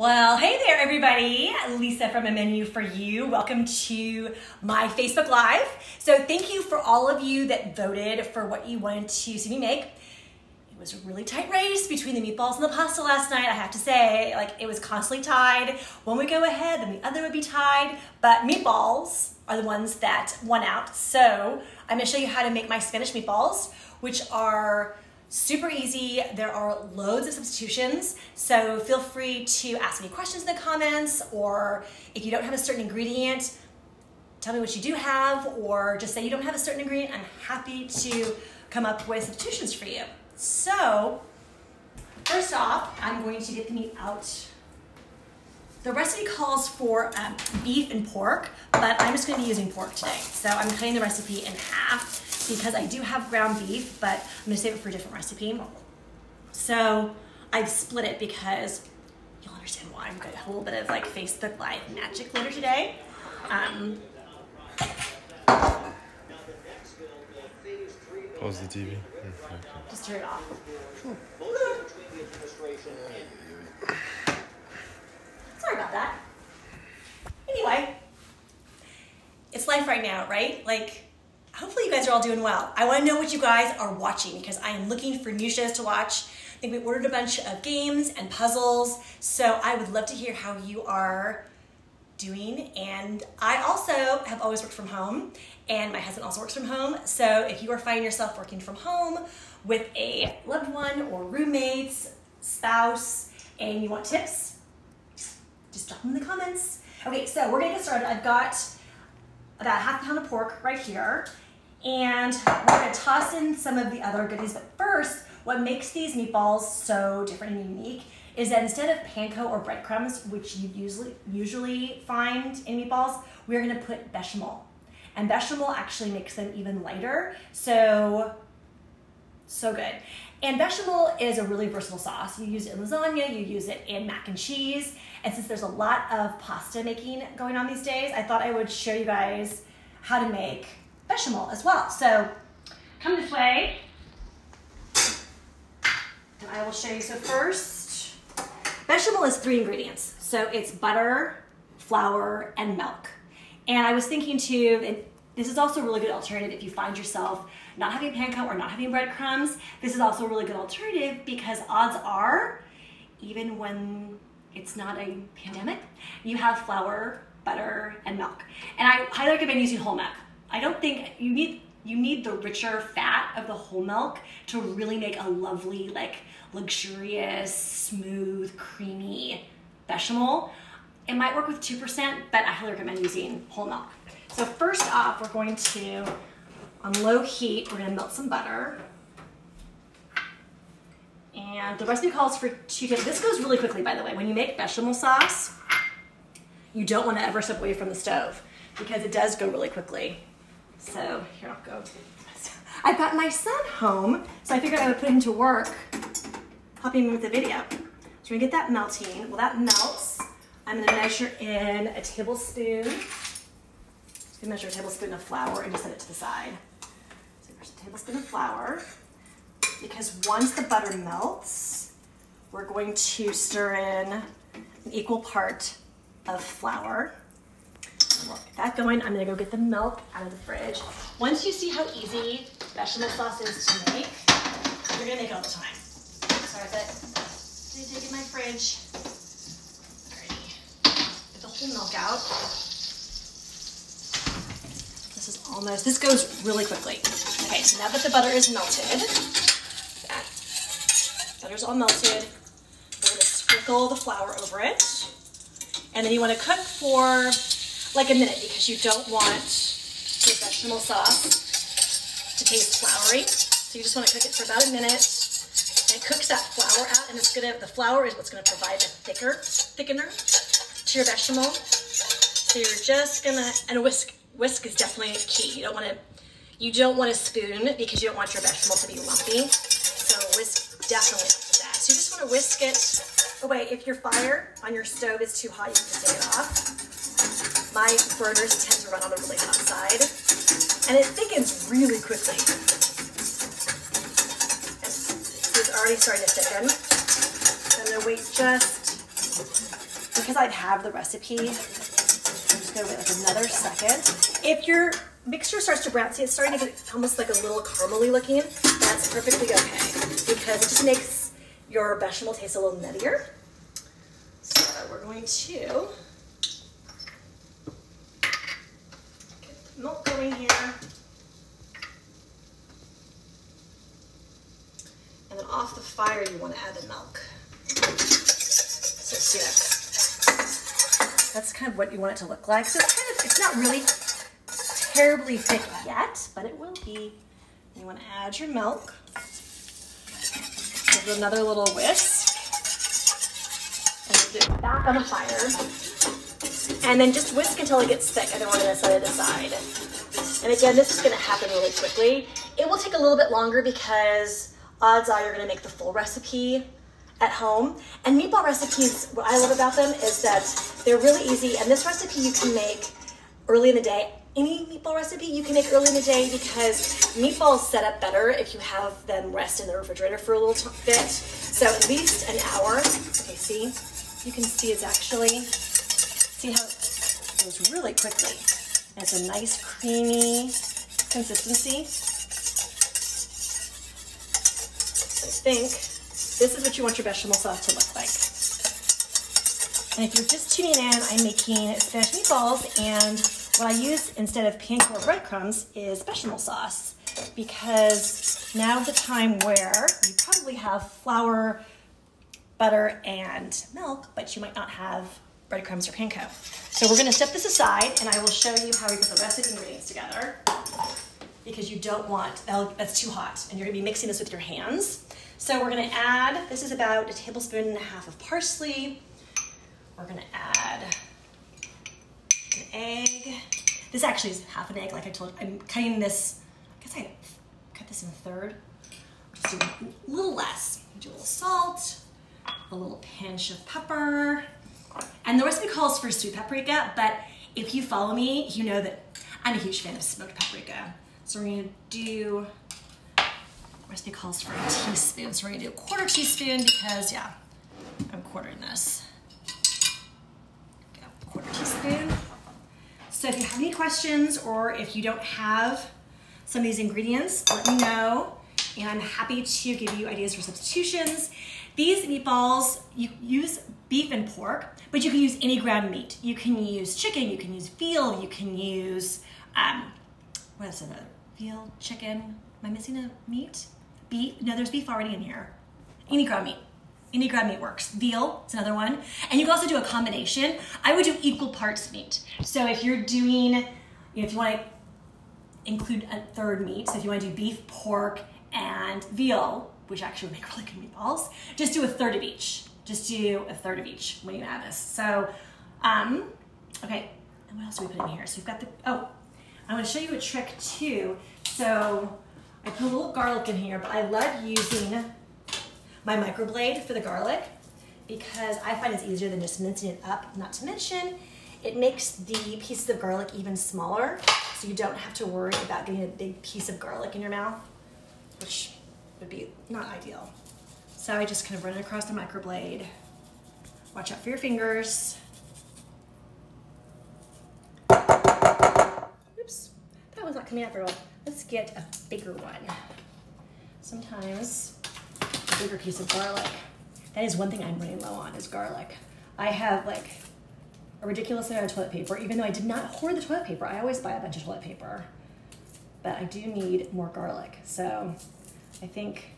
Well, hey there, everybody. Lisa from A Menu for You. Welcome to my Facebook Live. So, thank you for all of you that voted for what you wanted to see me make. It was a really tight race between the meatballs and the pasta last night, I have to say. Like, it was constantly tied. One would go ahead, then the other would be tied. But meatballs are the ones that won out. So, I'm gonna show you how to make my Spanish meatballs, which are super easy. There are loads of substitutions, so feel free to ask me questions in the comments, or if you don't have a certain ingredient, tell me what you do have, or just say you don't have a certain ingredient. I'm happy to come up with substitutions for you. So, first off, I'm going to get the meat out. The recipe calls for um, beef and pork, but I'm just going to be using pork today. So I'm cutting the recipe in half because I do have ground beef, but I'm gonna save it for a different recipe. So I've split it because you'll understand why. I'm gonna have a little bit of like Facebook Live magic later today. Um, Pause the TV. just turn it off. Sorry about that. Anyway, it's life right now, right? Like, hopefully you guys are all doing well. I want to know what you guys are watching because I am looking for new shows to watch. I think we ordered a bunch of games and puzzles, so I would love to hear how you are doing. And I also have always worked from home, and my husband also works from home. So if you are finding yourself working from home with a loved one or roommates, spouse, and you want tips, just drop them in the comments. Okay, so we're gonna get started. I've got about half a pound of pork right here. And we're gonna toss in some of the other goodies. But first, what makes these meatballs so different and unique is that instead of panko or breadcrumbs, which you usually usually find in meatballs, we're gonna put bechamel. And bechamel actually makes them even lighter. So, so good. And bechamel is a really versatile sauce. You use it in lasagna, you use it in mac and cheese. And since there's a lot of pasta making going on these days, I thought I would show you guys how to make bechamel as well. So come this way, and I will show you. So first, bechamel is three ingredients. So it's butter, flour, and milk. And I was thinking too, and this is also a really good alternative if you find yourself not having panko or not having breadcrumbs. This is also a really good alternative because odds are, even when it's not a pandemic, you have flour, butter, and milk. And I highly recommend using whole milk. I don't think you need you need the richer fat of the whole milk to really make a lovely, like luxurious, smooth, creamy bechamel. It might work with 2%, but I highly recommend using whole milk. So first off, we're going to, on low heat, we're gonna melt some butter. And the recipe calls for two tablespoons. This goes really quickly, by the way. When you make bechamel sauce, you don't want to ever step away from the stove because it does go really quickly. So here I'll go. I've got my son home, so I figured I would put him to work, helping me with the video. So we're gonna get that melting. Well, that melts. I'm gonna measure in a tablespoon. I'm gonna measure a tablespoon of flour and just set it to the side. So there's a tablespoon of flour because once the butter melts, we're going to stir in an equal part of flour. Get that going. I'm gonna go get the milk out of the fridge. Once you see how easy bechamel sauce is to make, you're gonna make all the time. Sorry, but I take in my fridge. Alrighty. Get the whole milk out. This is almost, this goes really quickly. Okay, so now that the butter is melted, butter's all melted, we're gonna sprinkle the flour over it. And then you wanna cook for like a minute because you don't want your bechamel sauce to taste floury. So you just want to cook it for about a minute and it cooks that flour out and it's gonna, the flour is what's gonna provide the thicker, thickener to your bechamel. So you're just gonna, and a whisk, whisk is definitely key. You don't wanna, you don't want a spoon because you don't want your bechamel to be lumpy. So whisk definitely helps with that. So you just wanna whisk it away. If your fire on your stove is too hot, you can take it off. My burners tend to run on the really hot side, and it thickens really quickly. It's already starting to thicken. I'm gonna wait just because I have the recipe, I'm just gonna wait like another second. If your mixture starts to brown, see it's starting to get almost like a little caramely looking, that's perfectly okay because it just makes your bechamel taste a little nuttier. So we're going to going here. And then off the fire, you want to add the milk. So see that? That's kind of what you want it to look like. So it's kind of, it's not really terribly thick yet, but it will be. You want to add your milk. Give another little whisk. And put it back on the fire. And then just whisk until it gets thick. I don't want to set it aside. And again, this is going to happen really quickly. It will take a little bit longer because odds are you're going to make the full recipe at home. And meatball recipes, what I love about them is that they're really easy. And this recipe you can make early in the day. Any meatball recipe you can make early in the day because meatballs set up better if you have them rest in the refrigerator for a little bit. So at least an hour. Okay, see? You can see it's actually, see how it goes really quickly. It's a nice creamy consistency. I think this is what you want your bechamel sauce to look like. And if you're just tuning in, I'm making Spanish meatballs, and what I use instead of panko or breadcrumbs is bechamel sauce because now the time where you probably have flour, butter, and milk, but you might not have breadcrumbs or panko. So we're gonna set this aside and I will show you how we put the rest of the ingredients together because you don't want, that's too hot, and you're gonna be mixing this with your hands. So we're gonna add, this is about a tablespoon and a half of parsley. We're gonna add an egg. This actually is half an egg, like I told. I'm cutting this, I guess I cut this in a third. Just do a little less. Do a little salt, a little pinch of pepper. And the recipe calls for sweet paprika, but if you follow me, you know that I'm a huge fan of smoked paprika. So we're gonna do recipe calls for a teaspoon. So we're gonna do a quarter teaspoon because yeah, I'm quartering this. quarter teaspoon. So if you have any questions or if you don't have some of these ingredients, let me know. And I'm happy to give you ideas for substitutions. These meatballs, you use beef and pork, but you can use any ground meat. You can use chicken, you can use veal, you can use, um, what is it, veal, chicken, am I missing a meat? beef. No, there's beef already in here. Any ground meat. Any ground meat works. Veal is another one. And you can also do a combination. I would do equal parts meat. So if you're doing, if you want to include a third meat, so if you want to do beef, pork, and veal, which actually would make really good meatballs, just do a third of each. Just do a third of each when you add this. So, um, okay, and what else do we put in here? So we've got the, oh, I'm gonna show you a trick too. So I put a little garlic in here, but I love using my Microplane for the garlic because I find it's easier than just mincing it up. Not to mention, it makes the pieces of garlic even smaller, so you don't have to worry about getting a big piece of garlic in your mouth, which would be not ideal. So I just kind of run it across the Microplane. Watch out for your fingers. Oops, that was not coming out very well. Let's get a bigger one. Sometimes a bigger piece of garlic. That is one thing I'm running low on is garlic. I have like a ridiculous amount of toilet paper, even though I did not hoard the toilet paper. I always buy a bunch of toilet paper. But I do need more garlic. So I think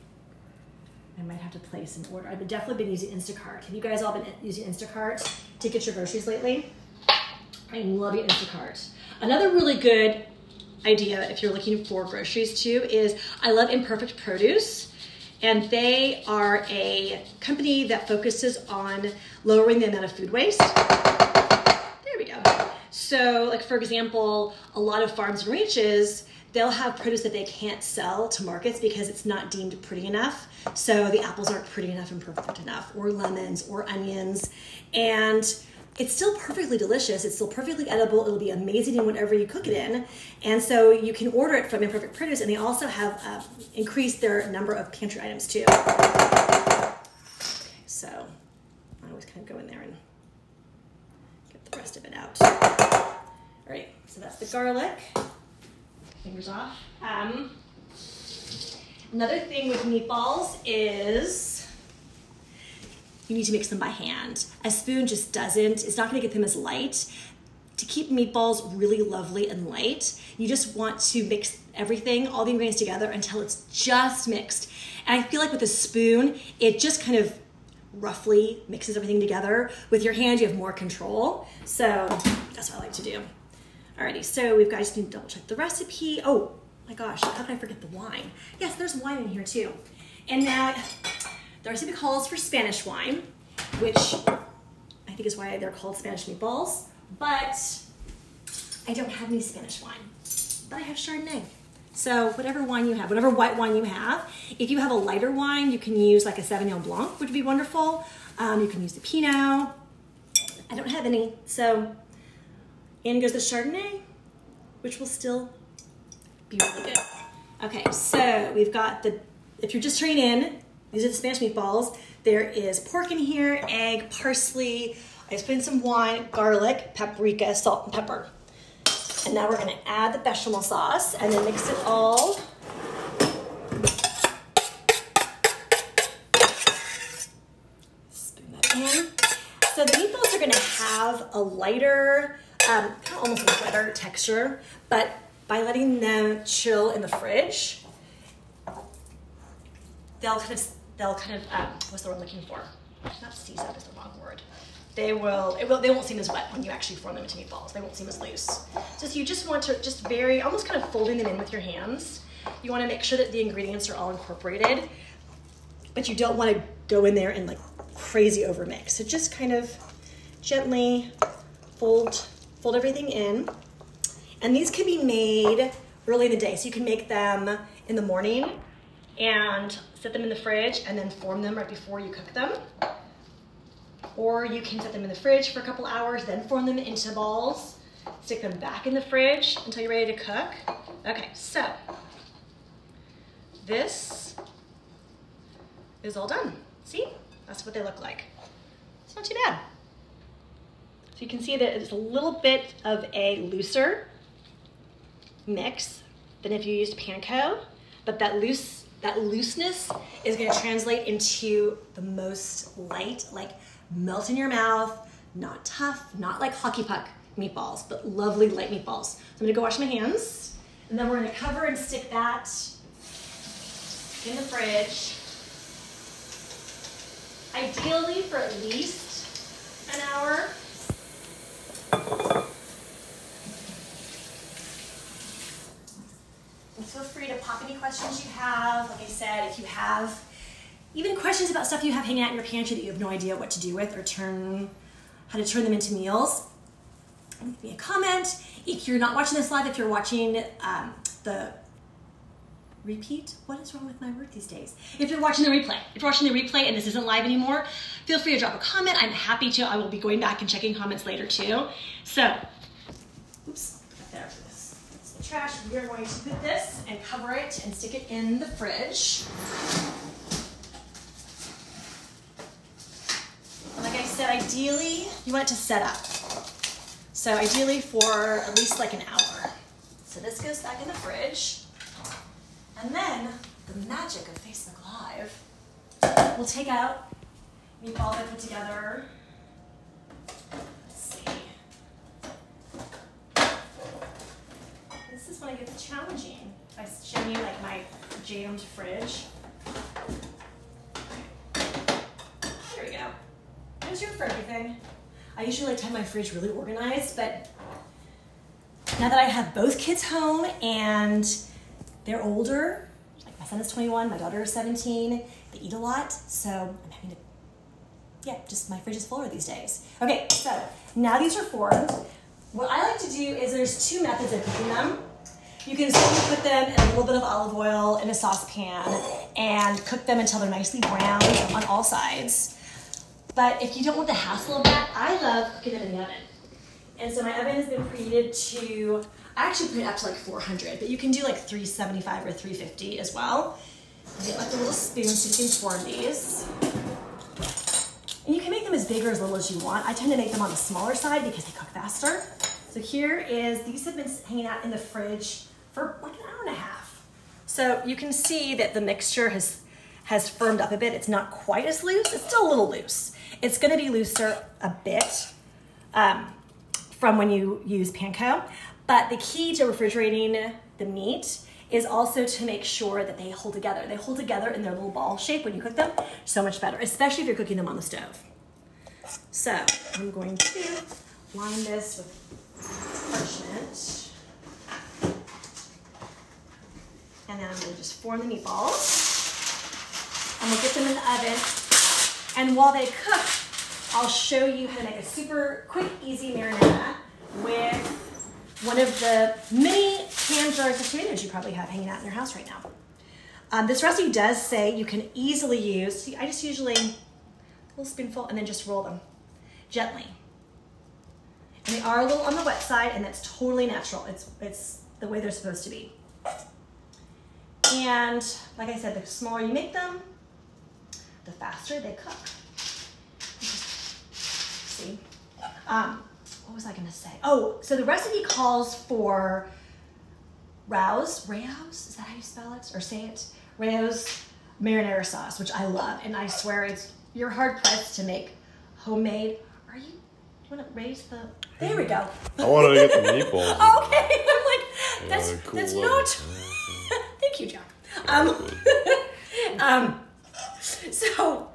I might have to place an order. I've definitely been using Instacart. Have you guys all been using Instacart to get your groceries lately? I love Instacart. Another really good idea if you're looking for groceries too is I love Imperfect Produce. And they are a company that focuses on lowering the amount of food waste. There we go. So, like for example, a lot of farms and ranches, they'll have produce that they can't sell to markets because it's not deemed pretty enough. So the apples aren't pretty enough and perfect enough, or lemons, or onions. And it's still perfectly delicious. It's still perfectly edible. It'll be amazing in whatever you cook it in. And so you can order it from Imperfect Produce, and they also have uh, increased their number of pantry items too. So I always kind of go in there and Get the rest of it out. All right, so that's the garlic. Fingers off. Um, another thing with meatballs is you need to mix them by hand. A spoon just doesn't, it's not gonna get them as light. To keep meatballs really lovely and light, you just want to mix everything, all the ingredients together until it's just mixed. And I feel like with a spoon, it just kind of roughly mixes everything together. With your hand, you have more control. So that's what I like to do. Alrighty, so we've got, to double check the recipe. Oh my gosh, how can I forget the wine? Yes, there's wine in here too. And that, the recipe calls for Spanish wine, which I think is why they're called Spanish meatballs, but I don't have any Spanish wine, but I have Chardonnay. So whatever wine you have, whatever white wine you have, if you have a lighter wine, you can use like a Sauvignon Blanc, which would be wonderful. Um, you can use the Pinot. I don't have any, so in goes the Chardonnay, which will still be really good. Okay, so we've got the, if you're just turning in, these are the Spanish meatballs. There is pork in here, egg, parsley. I just put in some wine, garlic, paprika, salt, and pepper. And now we're gonna add the bechamel sauce and then mix it all. Spoon that in. So the meatballs are gonna have a lighter, um, kind of almost a better texture, but by letting them chill in the fridge, they'll kind of, they'll kind of, um, what's the word I'm looking for? Not seize up is the wrong word. They will, it will, they won't seem as wet when you actually form them into meatballs. They won't seem as loose. So you just want to just very, almost kind of folding them in with your hands. You want to make sure that the ingredients are all incorporated, but you don't want to go in there and like crazy over mix. So just kind of gently fold, fold everything in. And these can be made early in the day. So you can make them in the morning and set them in the fridge and then form them right before you cook them. Or you can set them in the fridge for a couple hours, then form them into balls, stick them back in the fridge until you're ready to cook. Okay, so this is all done. See, that's what they look like. It's not too bad. So you can see that it's a little bit of a looser mix than if you used panko, but that loose that looseness is gonna translate into the most light, like melt in your mouth, not tough, not like hockey puck meatballs, but lovely light meatballs. So I'm gonna go wash my hands, and then we're gonna cover and stick that in the fridge. Ideally for at least an hour. And feel free to pop any questions you have. Like I said, if you have even questions about stuff you have hanging out in your pantry that you have no idea what to do with or turn how to turn them into meals, leave me a comment. If you're not watching this live, if you're watching um, the repeat, what is wrong with my word these days? If you're watching the replay, if you're watching the replay and this isn't live anymore, feel free to drop a comment. I'm happy to. I will be going back and checking comments later too. So, oops, got that after this. It's the trash. We are going to put this and cover it and stick it in the fridge. like I said, ideally, you want it to set up. So ideally for at least like an hour. So this goes back in the fridge. And then the magic of Facebook Live. We'll take out meatballs I put together. Let's see. This is when I get the challenging. I show you like my jammed fridge. There we go. There's room for everything. I usually like to have my fridge really organized, but now that I have both kids home and they're older, like my son is 21, my daughter is 17, they eat a lot, so I'm having to, yeah, just my fridge is fuller these days. Okay, so now these are formed. What I like to do is there's two methods of cooking them. You can simply put them in a little bit of olive oil in a saucepan and cook them until they're nicely browned on all sides. But if you don't want the hassle of that, I love cooking them in the oven. And so my oven has been preheated to, I actually put it up to like 400, but you can do like 375 or 350 as well. Get like a little spoon so you can form these. And you can make them as big or as little as you want. I tend to make them on the smaller side because they cook faster. So here is, these have been hanging out in the fridge for like an hour and a half. So you can see that the mixture has, has firmed up a bit. It's not quite as loose, it's still a little loose. It's gonna be looser a bit um, from when you use panko. But the key to refrigerating the meat is also to make sure that they hold together. They hold together in their little ball shape when you cook them, so much better, especially if you're cooking them on the stove. So I'm going to line this with parchment. And then I'm gonna just form the meatballs. And we'll get them in the oven. And while they cook, I'll show you how to make a super quick, easy marinara with one of the many can jars of tomatoes you probably have hanging out in your house right now. Um, this recipe does say you can easily use, see, I just usually, a little spoonful and then just roll them gently. And they are a little on the wet side and that's totally natural. It's, it's the way they're supposed to be. And like I said, the smaller you make them, the faster they cook. See? Um, what was I gonna say? Oh, so the recipe calls for Rouse, Rao's, is that how you spell it or say it? Rao's marinara sauce, which I love, and I swear it's you're hard pressed to make homemade. Are you? You want to raise the? There we go. I wanted to get the meatballs. okay, I'm like that's cool that's look. not. Thank you, Jack. Um, um, so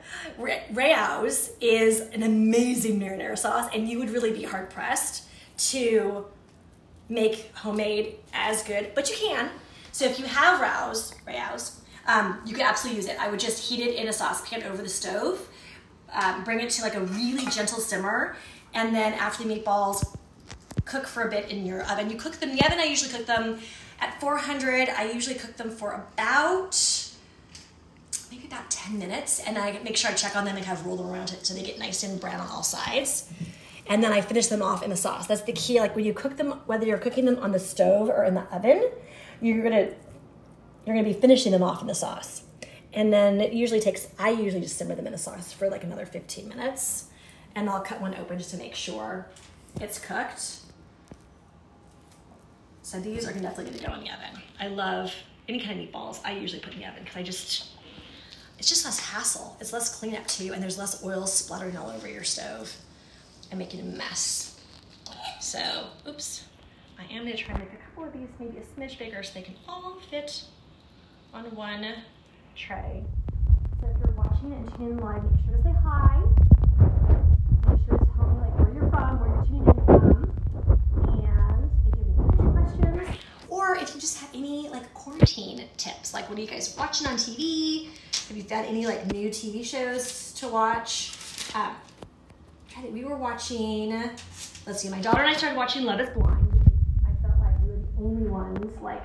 Rao's is an amazing marinara sauce, and you would really be hard pressed to make homemade as good, but you can. So if you have Rao's, Rao's, um, you could absolutely use it. I would just heat it in a saucepan over the stove, um, bring it to like a really gentle simmer, and then after the meatballs, cook for a bit in your oven. You cook them in the oven. I usually cook them at 400. I usually cook them for about maybe about 10 minutes, and I make sure I check on them and kind of roll them around it so they get nice and brown on all sides. And then I finish them off in the sauce. That's the key. Like when you cook them, whether you're cooking them on the stove or in the oven, you're gonna you're gonna be finishing them off in the sauce. And then it usually takes. I usually just simmer them in the sauce for like another 15 minutes, and I'll cut one open just to make sure it's cooked. So these are definitely to go in the oven. I love any kind of meatballs. I usually put in the oven because I just it's just less hassle. It's less cleanup too, and there's less oil splattering all over your stove and making a mess. So, oops. I am gonna try and make a couple of these maybe a smidge bigger so they can all fit on one tray. So if you're watching tuning in live, make sure to say hi. Or if you just have any like quarantine tips, like what are you guys watching on TV? Have you found any like new TV shows to watch? Um, we were watching. Let's see, my daughter and I started watching Love Is Blind. I felt like we were the only ones, like,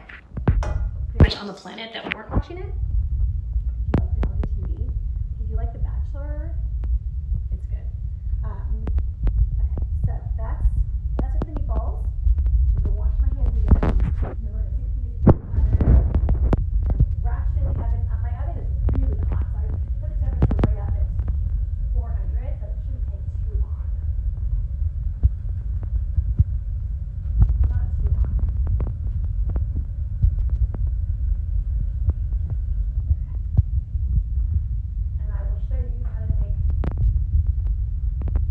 pretty much on the planet that weren't watching it. If you like reality TV, if you like The Bachelor, it's good. Um, okay, so that's that's it for the meatballs. I'm gonna wash my hands again. And then we're gonna take these to the oven. And ratchet in the oven. Uh, my oven is really hot, so I put the temperature way up at 400, so it shouldn't take too long. Not too long. And I will show you how to make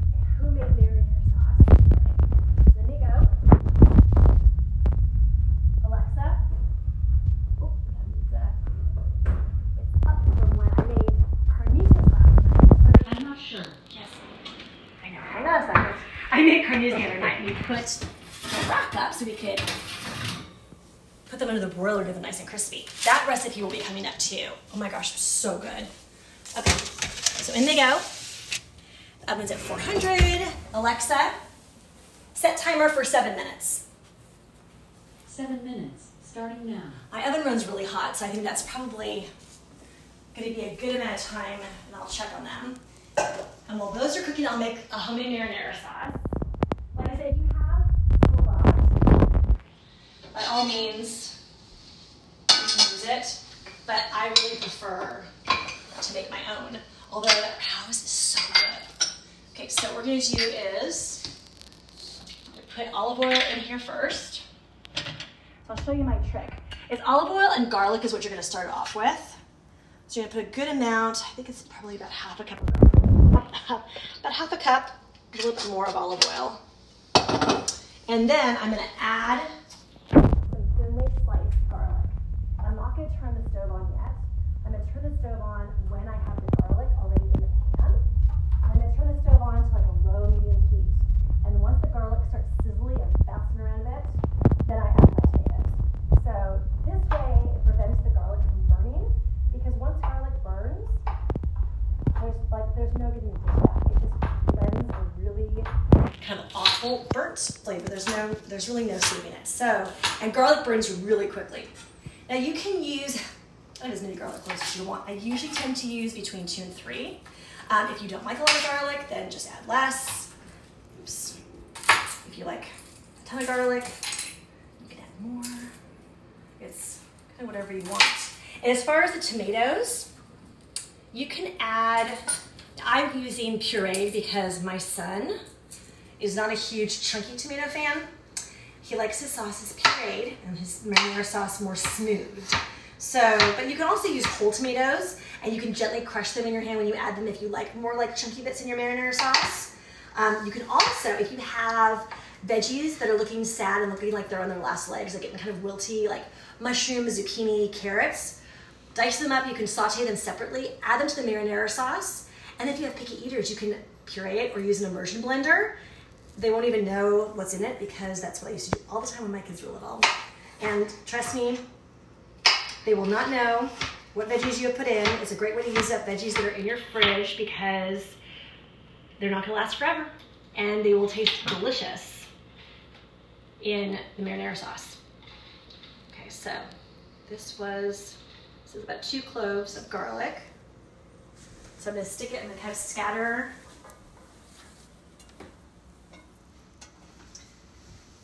a homemade marinara sauce. Okay, Then you go. Alexa. Oh, that needs a. It's up from when I made carnitas last night. I'm not sure. Yes. I know. Hang on a second. I made carnitas the other night and we put the rack up so we could put them under the broiler to get them nice and crispy. That recipe will be coming up too. Oh my gosh, so good. Okay, so in they go. The oven's at 400. Alexa, set timer for seven minutes. Seven minutes, starting now. My oven runs really hot, so I think that's probably going to be a good amount of time, and I'll check on them. And while those are cooking, I'll make a homemade marinara sauce. Like I said, if you have store-bought, by all means, use it, but I really prefer to make my own. Although that house is so good. Okay, so what we're gonna do is put olive oil in here first. So I'll show you my trick. It's olive oil and garlic is what you're gonna start off with. So you're gonna put a good amount, I think it's probably about half a cup of about half a cup, a little bit more of olive oil. And then I'm gonna add some thinly sliced garlic. I'm not gonna turn the stove on yet. I'm gonna turn the stove on when I have the garlic already in the pan. I'm gonna turn the stove on to like a low medium heat. And once the garlic starts sizzling and bouncing around a bit, then I add my tomatoes. So this way it prevents the garlic from burning because once garlic burns, there's like there's no getting it back. It just lends a really kind of awful burnt flavor. There's no there's really no saving it. So and garlic burns really quickly. Now you can use add as many garlic cloves as you want. I usually tend to use between two and three. Um, if you don't like a lot of garlic, then just add less. Oops. If you like a ton of garlic, you can add more. It's kind of whatever you want. And as far as the tomatoes, you can add, I'm using puree because my son is not a huge chunky tomato fan. He likes his sauces pureed and his marinara sauce more smooth. So, but you can also use whole tomatoes and you can gently crush them in your hand when you add them if you like more like chunky bits in your marinara sauce. Um, you can also, if you have veggies that are looking sad and looking like they're on their last legs, like getting kind of wilty, like mushrooms, zucchini, carrots, dice them up. You can saute them separately, add them to the marinara sauce, and if you have picky eaters, you can puree it or use an immersion blender. They won't even know what's in it because that's what I used to do all the time when my kids were little. And trust me, they will not know what veggies you have put in. It's a great way to use up veggies that are in your fridge because they're not gonna last forever and they will taste delicious in the marinara sauce. So this was, this is about two cloves of garlic. So I'm gonna stick it and then kind of scatter.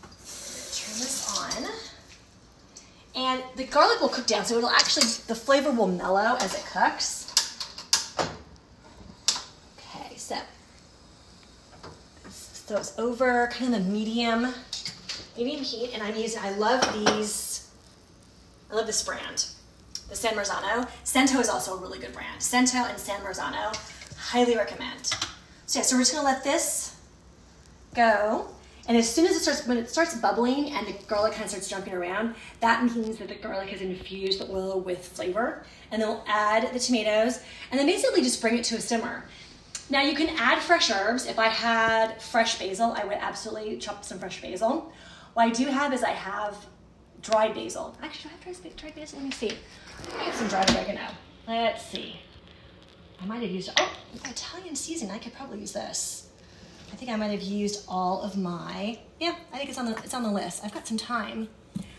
Turn this on. And the garlic will cook down, so it'll actually, the flavor will mellow as it cooks. Okay, so, so it's over kind of the medium, medium heat, and I'm using, I love these, I love this brand, the San Marzano. Cento is also a really good brand. Cento and San Marzano, highly recommend. So yeah, so we're just gonna let this go. And as soon as it starts, when it starts bubbling and the garlic kind of starts jumping around, that means that the garlic has infused the oil with flavor. And then we'll add the tomatoes and then basically just bring it to a simmer. Now you can add fresh herbs. If I had fresh basil, I would absolutely chop some fresh basil. What I do have is I have dried basil. Actually, do I have dried, basil? Let me see. I have some dried oregano. Let's see. I might have used, oh, Italian season. I could probably use this. I think I might have used all of my, yeah, I think it's on the, it's on the list. I've got some time.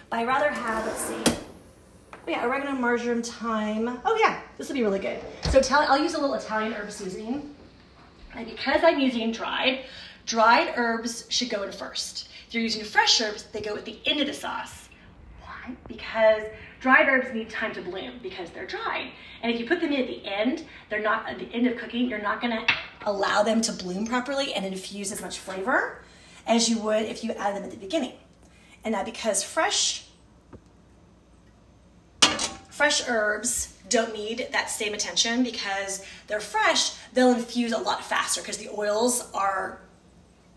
But I'd rather have, let's see, oh yeah, oregano, marjoram, thyme. Oh yeah, this would be really good. So I'll use a little Italian herb seasoning. And because I'm using dried, dried herbs should go in first. If you're using fresh herbs, they go at the end of the sauce. Why? Because dried herbs need time to bloom because they're dried. And if you put them in at the end, they're not at the end of cooking, you're not gonna allow them to bloom properly and infuse as much flavor as you would if you add them at the beginning. And that because fresh fresh herbs don't need that same attention because they're fresh, they'll infuse a lot faster because the oils are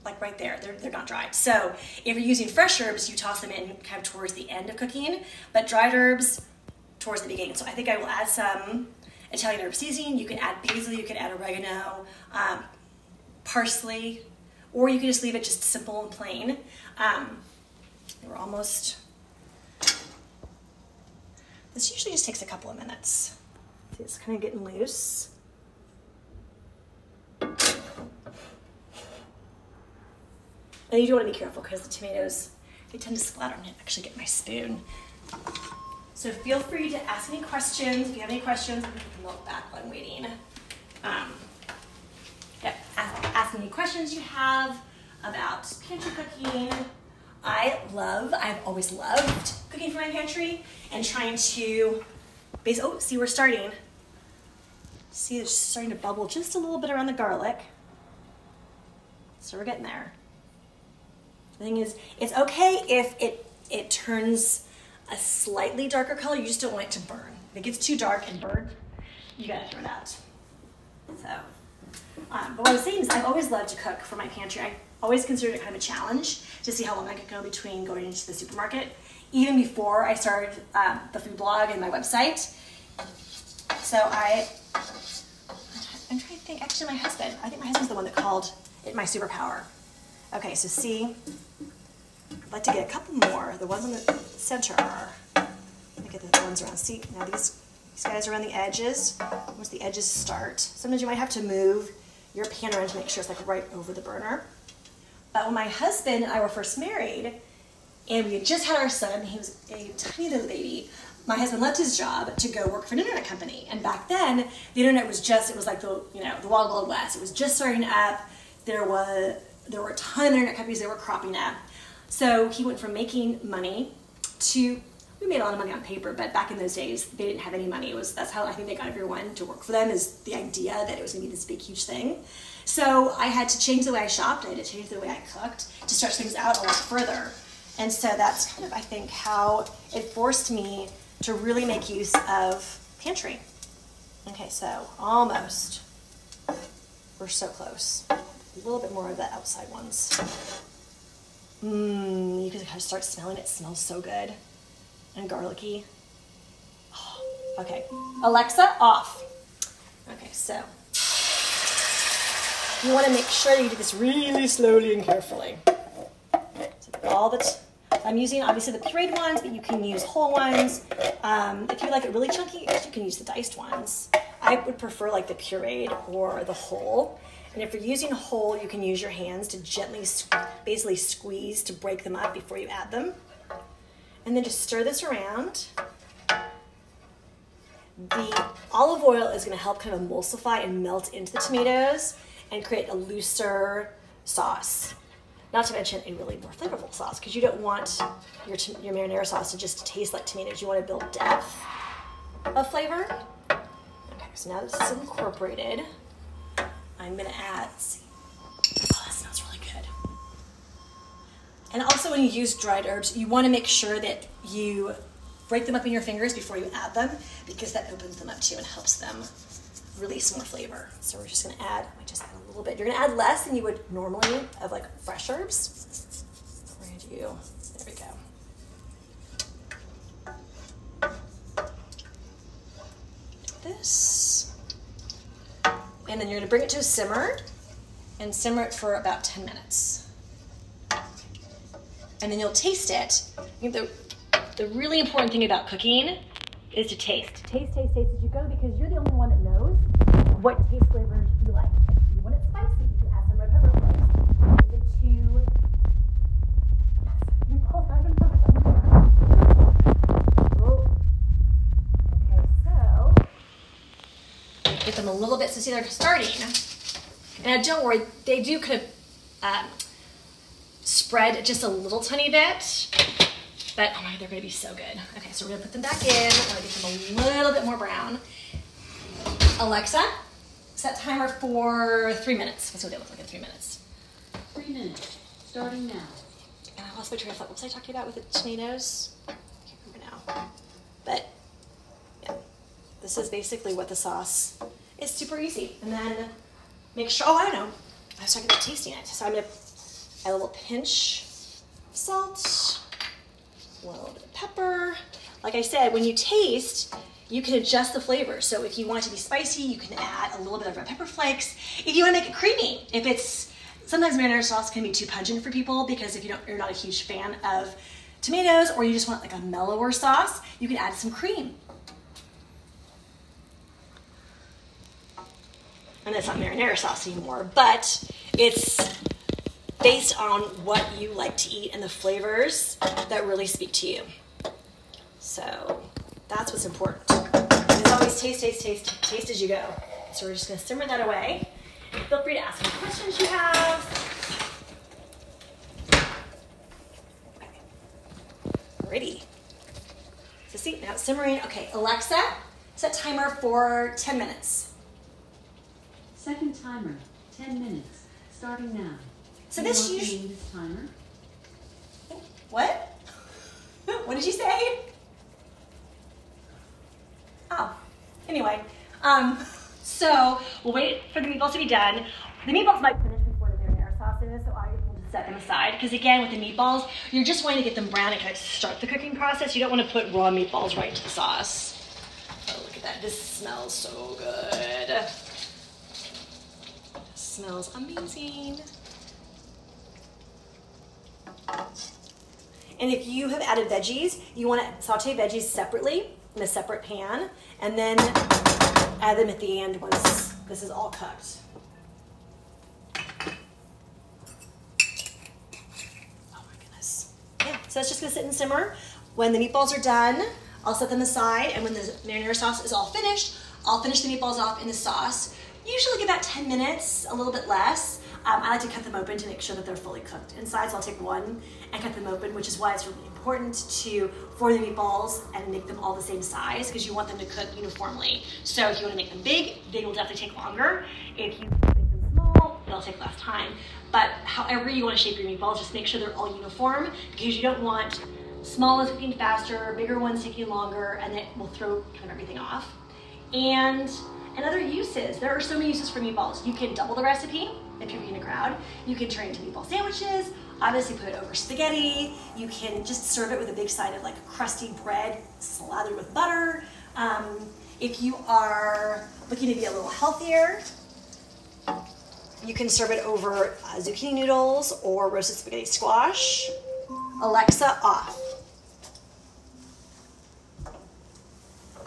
like right there, they're, they're not dried. So if you're using fresh herbs, you toss them in kind of towards the end of cooking, but dried herbs towards the beginning. So I think I will add some Italian herb seasoning. You can add basil, you can add oregano, um, parsley, or you can just leave it just simple and plain. Um, we're almost, this usually just takes a couple of minutes. See, it's kind of getting loose. And you do want to be careful because the tomatoes, they tend to splatter. To actually get my spoon. So feel free to ask any questions. If you have any questions, I'm going to milk back while I'm waiting. Um, yep, ask, ask any questions you have about pantry cooking. I love, I've always loved cooking for my pantry and trying to base, oh, see we're starting. See it's starting to bubble just a little bit around the garlic. So we're getting there. The thing is, it's okay if it it turns a slightly darker color. You just don't want it to burn. If it gets too dark and burn, you gotta throw it out. So, um, but what I was saying is, I've always loved to cook for my pantry. I always considered it kind of a challenge to see how long I could go between going into the supermarket, even before I started um, the food blog and my website. So I, I'm trying to think. Actually, my husband. I think my husband's the one that called it my superpower. Okay, so see, Like to get a couple more. The ones in the center are. Let me get the ones around. See, now these these guys are around the edges. Once the edges start, sometimes you might have to move your pan around to make sure it's like right over the burner. But when my husband and I were first married, and we had just had our son, he was a tiny little baby. My husband left his job to go work for an internet company, and back then the internet was just—it was like the you know the wild wild west. It was just starting up. There was there were a ton of internet companies that were cropping up. So he went from making money to we made a lot of money on paper, but back in those days they didn't have any money. It was that's how I think they got everyone to work for them is the idea that it was gonna be this big huge thing. So I had to change the way I shopped, I had to change the way I cooked to stretch things out a lot further. And so that's kind of I think how it forced me to really make use of pantry. Okay, so almost. We're so close. A little bit more of the outside ones. Mmm, you can kind of start smelling it. it smells so good and garlicky. Oh, okay, Alexa, off. Okay, so you want to make sure you do this really slowly and carefully. So all the I'm using obviously the pureed ones, but you can use whole ones. Um, if you like it really chunky, you can use the diced ones. I would prefer like the pureed or the whole. And if you're using whole, you can use your hands to gently, basically squeeze to break them up before you add them. And then just stir this around. The olive oil is gonna help kind of emulsify and melt into the tomatoes and create a looser sauce. Not to mention a really more flavorful sauce because you don't want your, your marinara sauce to just taste like tomatoes. You want to build depth of flavor. Okay, so now this is incorporated. I'm gonna add, see, oh, that smells really good. And also when you use dried herbs, you wanna make sure that you break them up in your fingers before you add them because that opens them up too and helps them release more flavor. So we're just gonna add, we just add a little bit. You're gonna add less than you would normally of like fresh herbs. We're gonna do, there we go. This. And then you're gonna bring it to a simmer and simmer it for about 10 minutes. And then you'll taste it. The, the really important thing about cooking is to taste. Taste, taste, taste as you go because you're the only one that knows what taste flavors you like. If you want it spicy, you can add some red pepper flakes. Is it too... Yes, you pulled back and forth. Oh. Okay, so... Get them a little bit, so see they're starting. Now don't worry, they do kind of um, spread just a little tiny bit. But oh my, they're gonna be so good. Okay, so we're gonna put them back in. We're gonna get them a little bit more brown. Alexa, set timer for three minutes. Let's see what they look like in three minutes. Three minutes, starting now. And I lost my train of thought. What was I talking about with the tomatoes? I can't remember now. But yeah, this is basically what the sauce is. Super easy. And then make sure. Oh, I know. I was talking about tasting it. So I'm gonna add a little pinch of salt, a little bit of pepper. Like I said, when you taste, you can adjust the flavor. So if you want it to be spicy, you can add a little bit of red pepper flakes. If you want to make it creamy, if it's sometimes marinara sauce can be too pungent for people because if you don't, you're not a huge fan of tomatoes or you just want like a mellower sauce, you can add some cream. And it's not marinara sauce anymore, but it's based on what you like to eat and the flavors that really speak to you. So that's what's important. It's always taste, taste, taste, taste as you go. So we're just gonna simmer that away. Feel free to ask any questions you have. Ready. So see, now it's simmering. Okay, Alexa, set timer for 10 minutes. Second timer, 10 minutes, starting now. So you this to usually, this timer? what? what did you say? Oh, anyway, um, so we'll wait for the meatballs to be done. The meatballs might finish before the marinara sauce is, so I will just set them aside. Because again, with the meatballs, you're just wanting to get them brown and kind of start the cooking process. You don't want to put raw meatballs right into the sauce. Oh, look at that. This smells so good. Smells amazing. And if you have added veggies, you want to saute veggies separately in a separate pan and then add them at the end once this is all cooked. Oh my goodness. Yeah, so that's just gonna sit and simmer. When the meatballs are done, I'll set them aside and when the marinara sauce is all finished, I'll finish the meatballs off in the sauce. Usually about 10 minutes, a little bit less. Um, I like to cut them open to make sure that they're fully cooked inside, so I'll take one and cut them open, which is why it's really important to for the meatballs and make them all the same size because you want them to cook uniformly. So if you want to make them big, they will definitely take longer. If you make them small, they'll take less time. But however you want to shape your meatballs, just make sure they're all uniform because you don't want small ones cooking faster, bigger ones taking longer, and it will throw kind of everything off. And and other uses. There are so many uses for meatballs. You can double the recipe if you're feeding a crowd. You can turn it into meatball sandwiches. Obviously, put it over spaghetti. You can just serve it with a big side of like crusty bread slathered with butter. Um, if you are looking to be a little healthier, you can serve it over uh, zucchini noodles or roasted spaghetti squash. Alexa, off.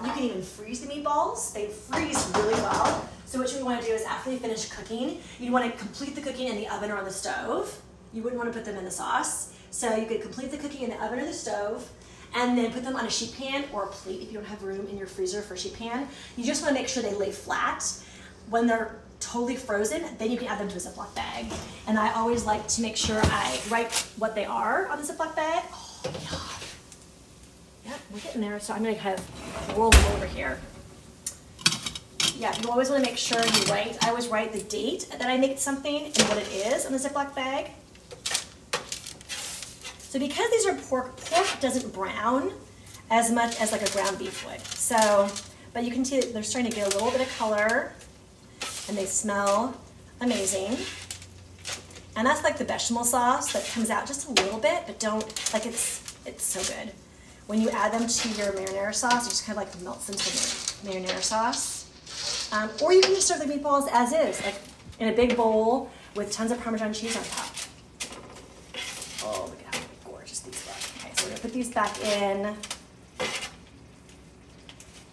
You can even freeze the meatballs. They freeze really well. So what you want to do is after they finish cooking, you'd want to complete the cooking in the oven or on the stove. You wouldn't want to put them in the sauce. So you could complete the cooking in the oven or the stove and then put them on a sheet pan or a plate if you don't have room in your freezer for a sheet pan. You just want to make sure they lay flat. When they're totally frozen, then you can add them to a Ziploc bag. And I always like to make sure I write what they are on the Ziploc bag. Oh. Yep, we're getting there. So I'm gonna kind of roll them over here. Yeah, you always want to make sure you write. I always write the date that I make something and what it is on the Ziploc bag. So because these are pork, pork doesn't brown as much as like a ground beef would. So, but you can see that they're starting to get a little bit of color and they smell amazing. And that's like the bechamel sauce that comes out just a little bit, but don't, like it's, it's so good. When you add them to your marinara sauce, it just kind of like melts into the marinara sauce. Um, or you can just serve the meatballs as is, like in a big bowl with tons of Parmesan cheese on top. Oh, look at how gorgeous these look. Okay, so we're gonna put these back in.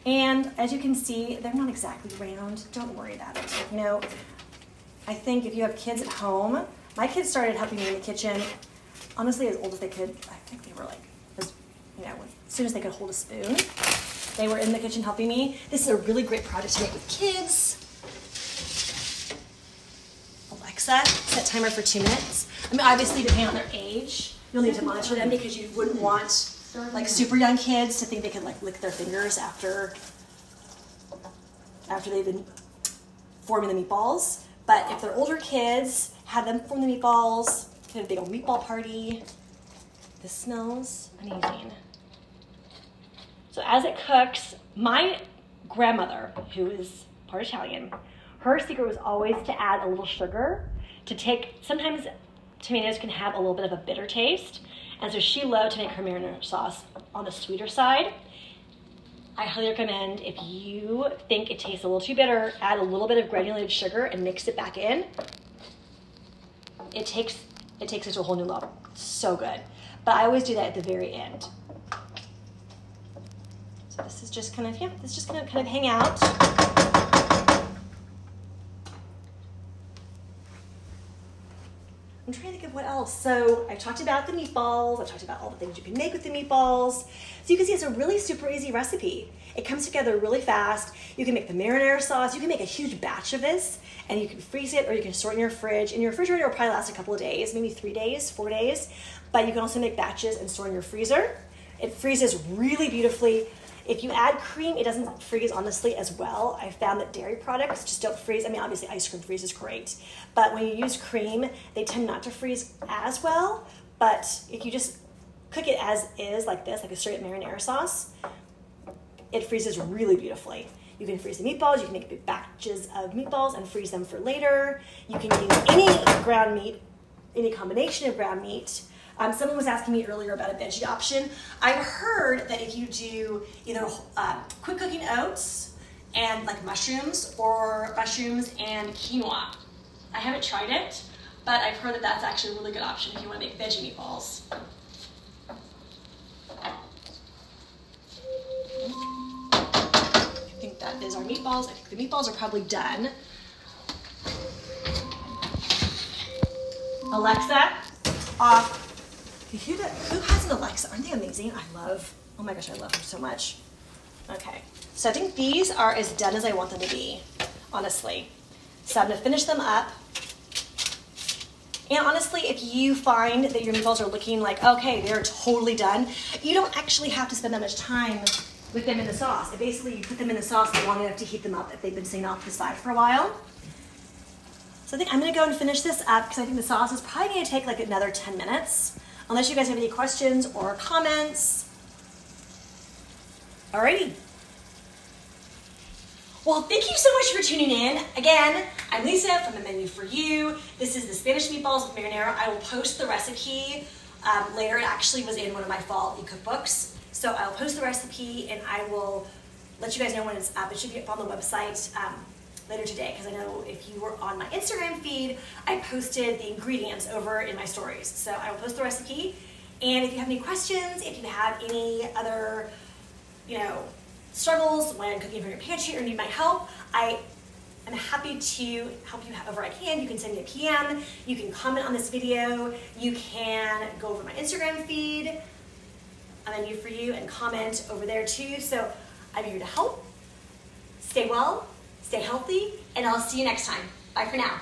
And as you can see, they're not exactly round. Don't worry about it. You know, I think if you have kids at home, my kids started helping me in the kitchen, honestly, as old as they could. I think they were like, you know, as soon as they could hold a spoon, they were in the kitchen helping me. This is a really great project to make with kids. Alexa, set timer for two minutes. I mean, obviously, depending on their age, you'll need to monitor them because you wouldn't want like super young kids to think they could like lick their fingers after after they've been forming the meatballs. But if they're older kids, have them form the meatballs. Have a big old meatball party. This smells amazing. So as it cooks, my grandmother, who is part Italian, her secret was always to add a little sugar to take. Sometimes tomatoes can have a little bit of a bitter taste, and so she loved to make her marinara sauce on the sweeter side. I highly recommend if you think it tastes a little too bitter, add a little bit of granulated sugar and mix it back in. It takes it takes it to a whole new level. So good. But I always do that at the very end. So this is just kind of yeah, this is just gonna kind of hang out. I'm trying to think of what else. So I've talked about the meatballs. I've talked about all the things you can make with the meatballs. So you can see it's a really super easy recipe. It comes together really fast. You can make the marinara sauce. You can make a huge batch of this and you can freeze it or you can store it in your fridge. In your refrigerator, it'll probably last a couple of days, maybe three days, four days. But you can also make batches and store in your freezer. It freezes really beautifully. If you add cream, it doesn't freeze honestly as well. I found that dairy products just don't freeze. I mean, obviously ice cream freezes great, but when you use cream, they tend not to freeze as well. But if you just cook it as is, like this, like a straight marinara sauce, it freezes really beautifully. You can freeze the meatballs, you can make big batches of meatballs and freeze them for later. You can use any ground meat, any combination of ground meat. Um, someone was asking me earlier about a veggie option. I've heard that if you do either uh, quick cooking oats and like mushrooms or mushrooms and quinoa. I haven't tried it, but I've heard that that's actually a really good option if you want to make veggie meatballs. I think that is our meatballs. I think the meatballs are probably done. Alexa, off. Who, who has an Alexa? Aren't they amazing? I love, oh my gosh, I love them so much. Okay, so I think these are as done as I want them to be, honestly. So I'm gonna finish them up. And honestly, if you find that your meatballs are looking like, okay, they're totally done, you don't actually have to spend that much time with them in the sauce. basically, you put them in the sauce long enough to heat them up if they've been sitting off the side for a while. So I think I'm gonna go and finish this up because I think the sauce is probably gonna take like another 10 minutes, unless you guys have any questions or comments. Alrighty. Well, thank you so much for tuning in. Again, I'm Lisa from The Menu For You. This is the Spanish meatballs with marinara. I will post the recipe um, later. It actually was in one of my fall e-cookbooks. So I'll post the recipe and I will let you guys know when it's up. It should be up on the website um, later today because I know if you were on my Instagram feed, I posted the ingredients over in my stories. So I will post the recipe. And if you have any questions, if you have any other, you know, struggles when cooking from your pantry or need my help, I am happy to help you however I can. You can send me a PM, you can comment on this video, you can go over my Instagram feed, a menu for you, and comment over there too. So I'm here to help. Stay well, stay healthy, and I'll see you next time. Bye for now.